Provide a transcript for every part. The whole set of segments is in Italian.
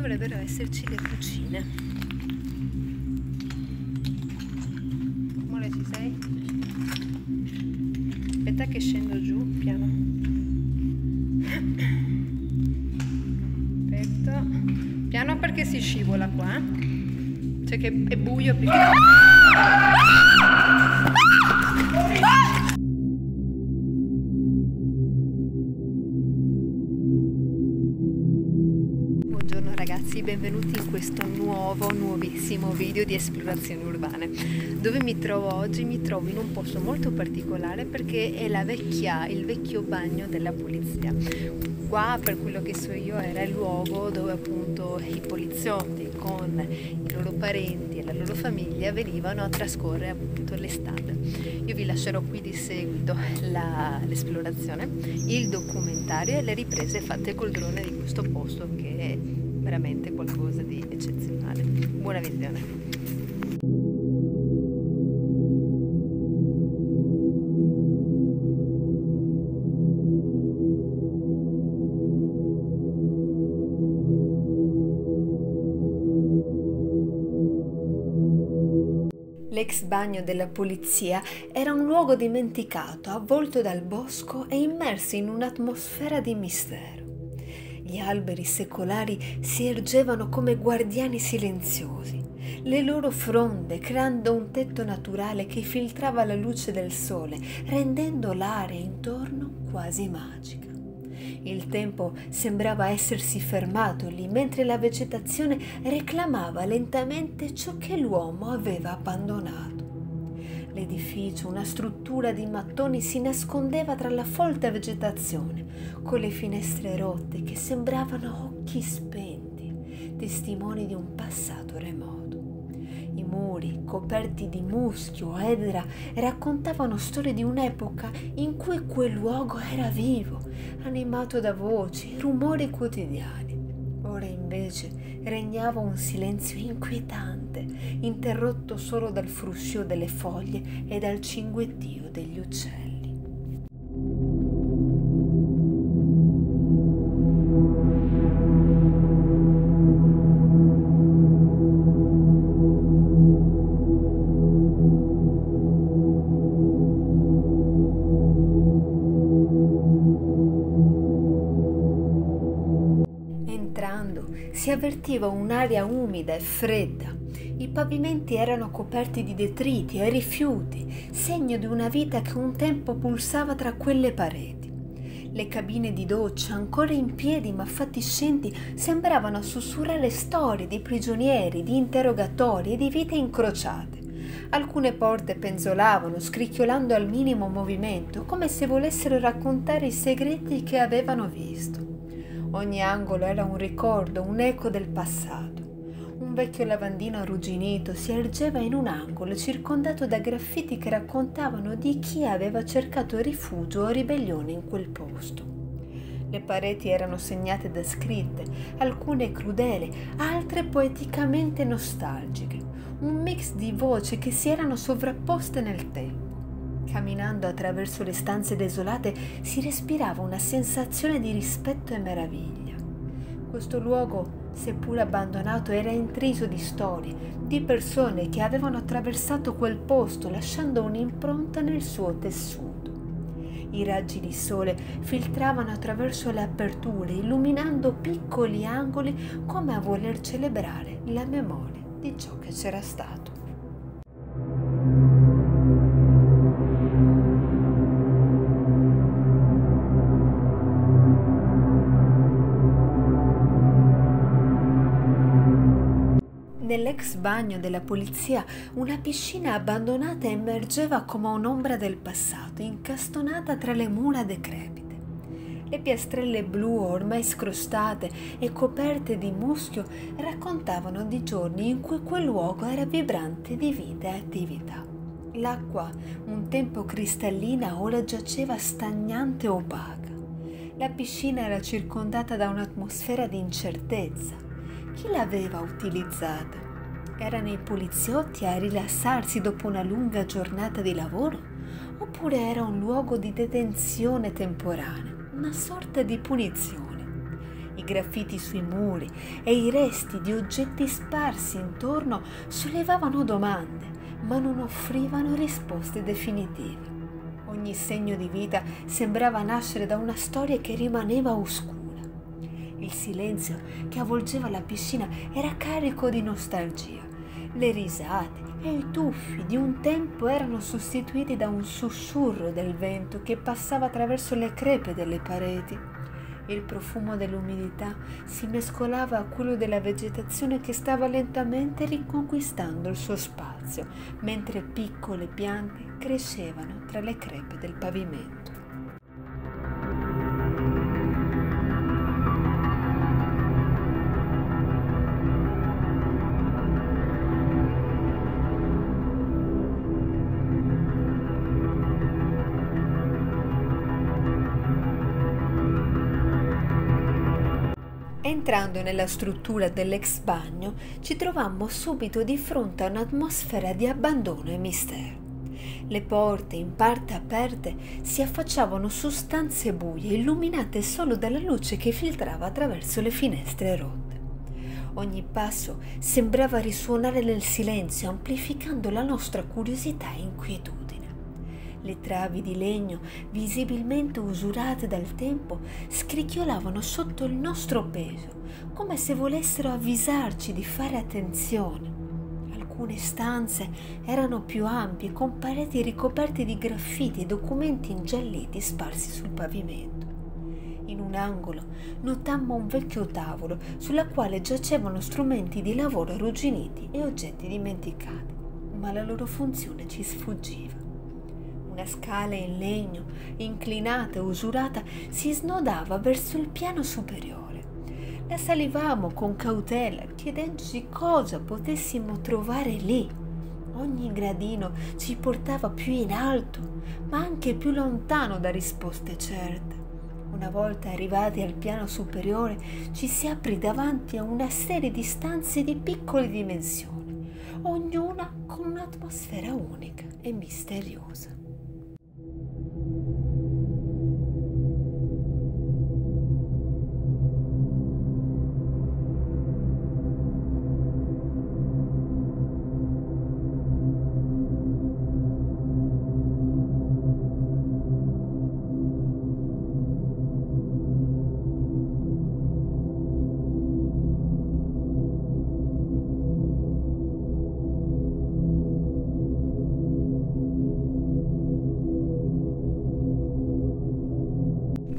dovrebbero esserci le cucine. Amore, ci sei? Aspetta che scendo giù, piano. Perfetto. Piano perché si scivola qua. Cioè che è buio perché... Buongiorno nuovo, nuovissimo video di esplorazioni urbane. Dove mi trovo oggi? Mi trovo in un posto molto particolare perché è la vecchia, il vecchio bagno della polizia. Qua, per quello che so io, era il luogo dove appunto i poliziotti con i loro parenti e la loro famiglia venivano a trascorrere appunto l'estate. Io vi lascerò qui di seguito l'esplorazione, il documentario e le riprese fatte col drone di questo posto che è veramente qualcosa di eccezionale. Buona visione! L'ex bagno della polizia era un luogo dimenticato, avvolto dal bosco e immerso in un'atmosfera di mistero. Gli alberi secolari si ergevano come guardiani silenziosi, le loro fronde creando un tetto naturale che filtrava la luce del sole, rendendo l'area intorno quasi magica. Il tempo sembrava essersi fermato lì, mentre la vegetazione reclamava lentamente ciò che l'uomo aveva abbandonato. L'edificio, una struttura di mattoni, si nascondeva tra la folta vegetazione, con le finestre rotte che sembravano occhi spenti, testimoni di un passato remoto. I muri, coperti di muschio, edera, raccontavano storie di un'epoca in cui quel luogo era vivo, animato da voci, rumori quotidiani. Ora invece regnava un silenzio inquietante, interrotto solo dal fruscio delle foglie e dal cinguettio degli uccelli. Avvertiva un'aria umida e fredda. I pavimenti erano coperti di detriti e rifiuti, segno di una vita che un tempo pulsava tra quelle pareti. Le cabine di doccia, ancora in piedi ma fatiscenti, sembravano sussurrare storie di prigionieri, di interrogatori e di vite incrociate. Alcune porte penzolavano, scricchiolando al minimo movimento, come se volessero raccontare i segreti che avevano visto. Ogni angolo era un ricordo, un eco del passato. Un vecchio lavandino arrugginito si ergeva in un angolo circondato da graffiti che raccontavano di chi aveva cercato rifugio o ribellione in quel posto. Le pareti erano segnate da scritte, alcune crudeli, altre poeticamente nostalgiche, un mix di voci che si erano sovrapposte nel tempo. Camminando attraverso le stanze desolate si respirava una sensazione di rispetto e meraviglia. Questo luogo, seppur abbandonato, era intriso di storie, di persone che avevano attraversato quel posto lasciando un'impronta nel suo tessuto. I raggi di sole filtravano attraverso le aperture, illuminando piccoli angoli come a voler celebrare la memoria di ciò che c'era stato. Nell'ex bagno della polizia una piscina abbandonata emergeva come un'ombra del passato, incastonata tra le mura decrepite. Le piastrelle blu ormai scrostate e coperte di muschio raccontavano di giorni in cui quel luogo era vibrante di vita e attività. L'acqua, un tempo cristallina, ora giaceva stagnante e opaca. La piscina era circondata da un'atmosfera di incertezza. Chi l'aveva utilizzata? Erano i poliziotti a rilassarsi dopo una lunga giornata di lavoro? Oppure era un luogo di detenzione temporanea, una sorta di punizione? I graffiti sui muri e i resti di oggetti sparsi intorno sollevavano domande, ma non offrivano risposte definitive. Ogni segno di vita sembrava nascere da una storia che rimaneva oscura. Il silenzio che avvolgeva la piscina era carico di nostalgia. Le risate e i tuffi di un tempo erano sostituiti da un sussurro del vento che passava attraverso le crepe delle pareti. Il profumo dell'umidità si mescolava a quello della vegetazione che stava lentamente riconquistando il suo spazio, mentre piccole piante crescevano tra le crepe del pavimento. Entrando nella struttura dell'ex bagno, ci trovammo subito di fronte a un'atmosfera di abbandono e mistero. Le porte, in parte aperte, si affacciavano su stanze buie, illuminate solo dalla luce che filtrava attraverso le finestre rotte. Ogni passo sembrava risuonare nel silenzio, amplificando la nostra curiosità e inquietudine. Le travi di legno, visibilmente usurate dal tempo, scricchiolavano sotto il nostro peso, come se volessero avvisarci di fare attenzione. Alcune stanze erano più ampie, con pareti ricoperte di graffiti e documenti ingialliti sparsi sul pavimento. In un angolo notammo un vecchio tavolo sulla quale giacevano strumenti di lavoro arrugginiti e oggetti dimenticati, ma la loro funzione ci sfuggiva. Una scala in legno, inclinata e usurata, si snodava verso il piano superiore. La salivamo con cautela, chiedendoci cosa potessimo trovare lì. Ogni gradino ci portava più in alto, ma anche più lontano da risposte certe. Una volta arrivati al piano superiore, ci si aprì davanti a una serie di stanze di piccole dimensioni, ognuna con un'atmosfera unica e misteriosa.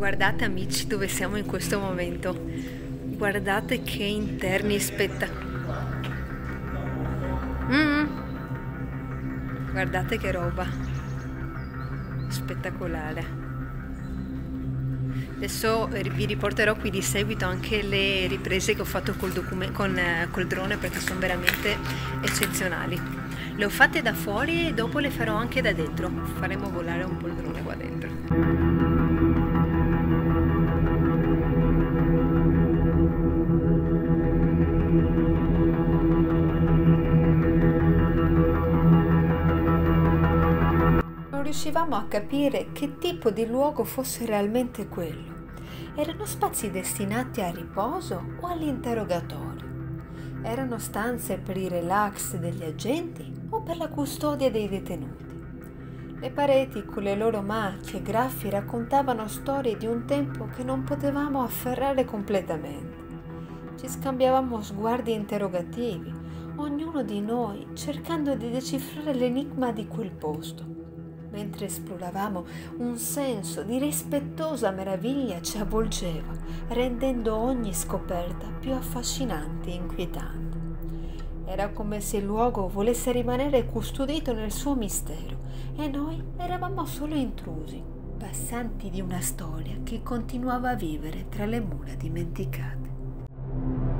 Guardate amici dove siamo in questo momento. Guardate che interni spettacolari. Mm. Guardate che roba. Spettacolare. Adesso vi riporterò qui di seguito anche le riprese che ho fatto col, con, eh, col drone perché sono veramente eccezionali. Le ho fatte da fuori e dopo le farò anche da dentro. Faremo volare un po' il drone qua dentro. Riuscivamo a capire che tipo di luogo fosse realmente quello. Erano spazi destinati al riposo o all'interrogatorio? Erano stanze per i relax degli agenti o per la custodia dei detenuti? Le pareti con le loro macchie e graffi raccontavano storie di un tempo che non potevamo afferrare completamente. Ci scambiavamo sguardi interrogativi, ognuno di noi cercando di decifrare l'enigma di quel posto mentre esploravamo, un senso di rispettosa meraviglia ci avvolgeva, rendendo ogni scoperta più affascinante e inquietante. Era come se il luogo volesse rimanere custodito nel suo mistero e noi eravamo solo intrusi, passanti di una storia che continuava a vivere tra le mura dimenticate.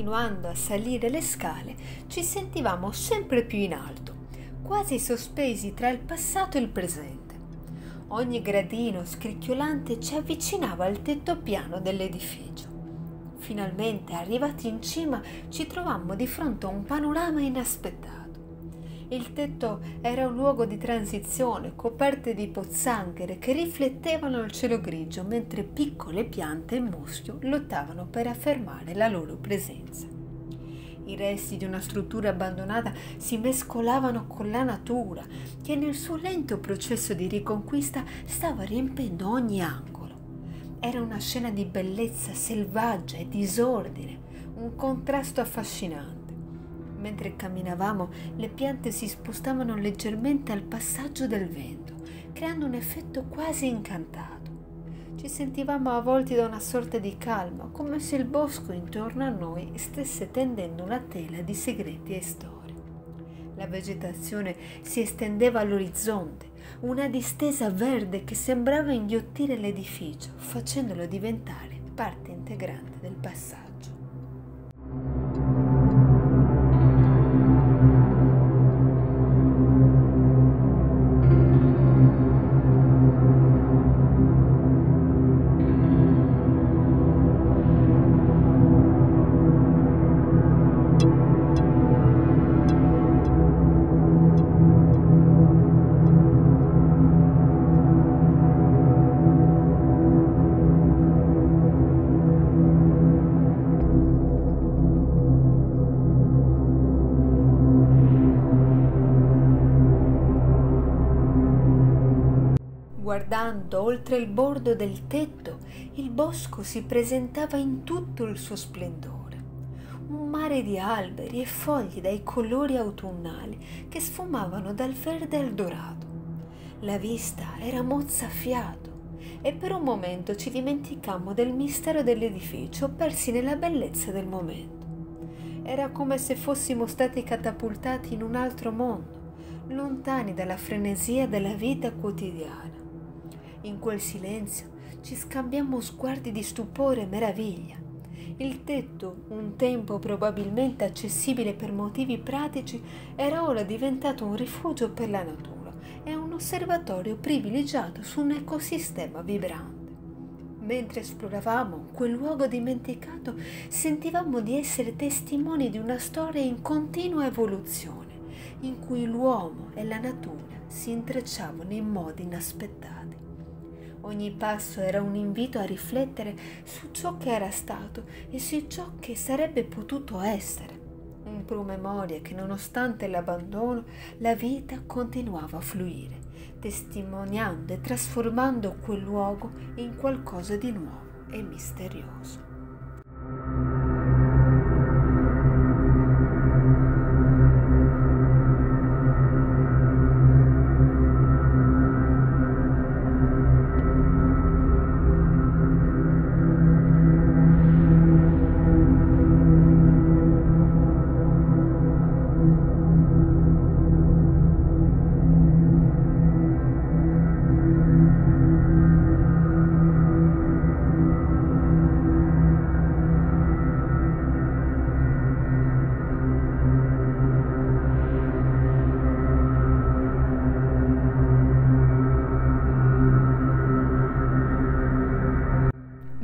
Continuando a salire le scale, ci sentivamo sempre più in alto, quasi sospesi tra il passato e il presente. Ogni gradino scricchiolante ci avvicinava al tetto piano dell'edificio. Finalmente, arrivati in cima, ci trovammo di fronte a un panorama inaspettato. Il tetto era un luogo di transizione coperto di pozzanghere che riflettevano il cielo grigio mentre piccole piante e muschio lottavano per affermare la loro presenza. I resti di una struttura abbandonata si mescolavano con la natura che nel suo lento processo di riconquista stava riempendo ogni angolo. Era una scena di bellezza selvaggia e disordine, un contrasto affascinante. Mentre camminavamo, le piante si spostavano leggermente al passaggio del vento, creando un effetto quasi incantato. Ci sentivamo avvolti da una sorta di calma, come se il bosco intorno a noi stesse tendendo una tela di segreti e storie. La vegetazione si estendeva all'orizzonte, una distesa verde che sembrava inghiottire l'edificio, facendolo diventare parte integrante del passaggio. Oltre il bordo del tetto, il bosco si presentava in tutto il suo splendore. Un mare di alberi e fogli dai colori autunnali che sfumavano dal verde al dorato. La vista era mozzafiato e per un momento ci dimenticammo del mistero dell'edificio persi nella bellezza del momento. Era come se fossimo stati catapultati in un altro mondo, lontani dalla frenesia della vita quotidiana. In quel silenzio ci scambiammo sguardi di stupore e meraviglia. Il tetto, un tempo probabilmente accessibile per motivi pratici, era ora diventato un rifugio per la natura e un osservatorio privilegiato su un ecosistema vibrante. Mentre esploravamo quel luogo dimenticato, sentivamo di essere testimoni di una storia in continua evoluzione, in cui l'uomo e la natura si intrecciavano in modi inaspettati. Ogni passo era un invito a riflettere su ciò che era stato e su ciò che sarebbe potuto essere. Un promemoria che nonostante l'abbandono la vita continuava a fluire, testimoniando e trasformando quel luogo in qualcosa di nuovo e misterioso.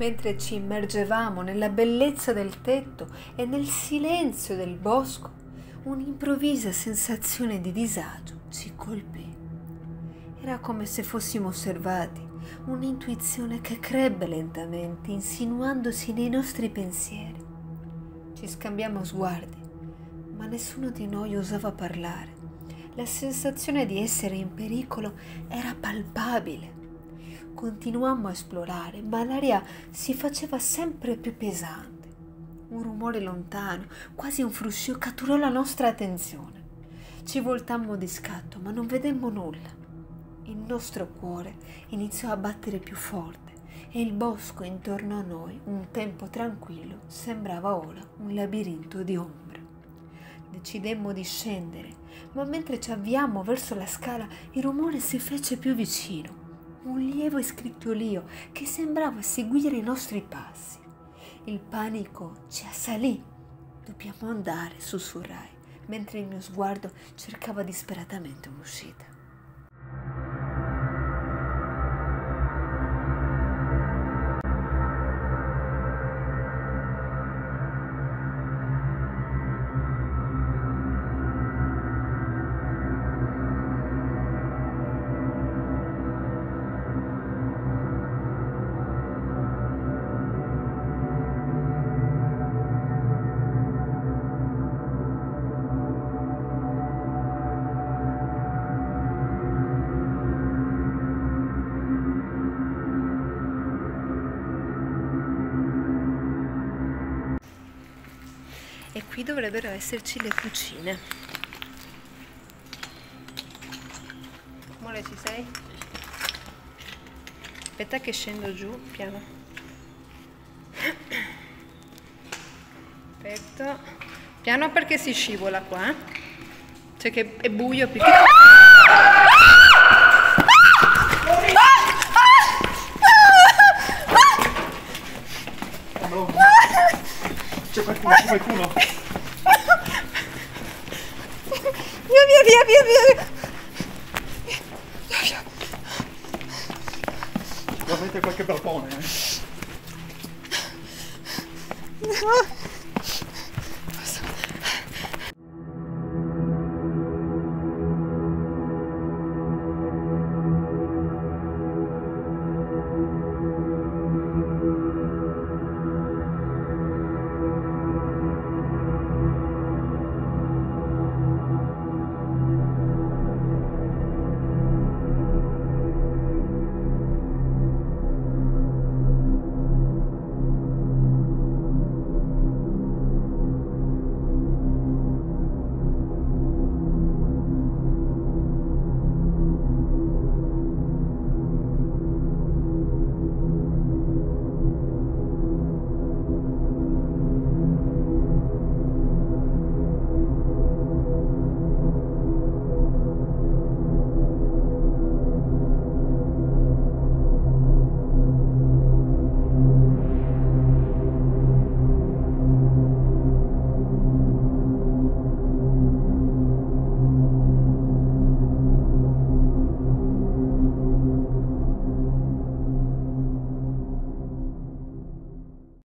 Mentre ci immergevamo nella bellezza del tetto e nel silenzio del bosco, un'improvvisa sensazione di disagio ci colpì. Era come se fossimo osservati, un'intuizione che crebbe lentamente, insinuandosi nei nostri pensieri. Ci scambiamo sguardi, ma nessuno di noi osava parlare. La sensazione di essere in pericolo era palpabile Continuammo a esplorare, ma l'aria si faceva sempre più pesante. Un rumore lontano, quasi un fruscio, catturò la nostra attenzione. Ci voltammo di scatto, ma non vedemmo nulla. Il nostro cuore iniziò a battere più forte e il bosco intorno a noi, un tempo tranquillo, sembrava ora un labirinto di ombre. Decidemmo di scendere, ma mentre ci avviammo verso la scala il rumore si fece più vicino un lieve scricchiolio che sembrava seguire i nostri passi. Il panico ci assalì. Dobbiamo andare, sussurrai, mentre il mio sguardo cercava disperatamente un'uscita. Qui dovrebbero esserci le cucine. Amore, ci sei? Aspetta che scendo giù, piano. Perfetto. Piano perché si scivola qua. Cioè che è buio perché... C'è qualcuno, c'è qualcuno. Via, via, via, via, via. Veramente qualche balcone, eh. Ah.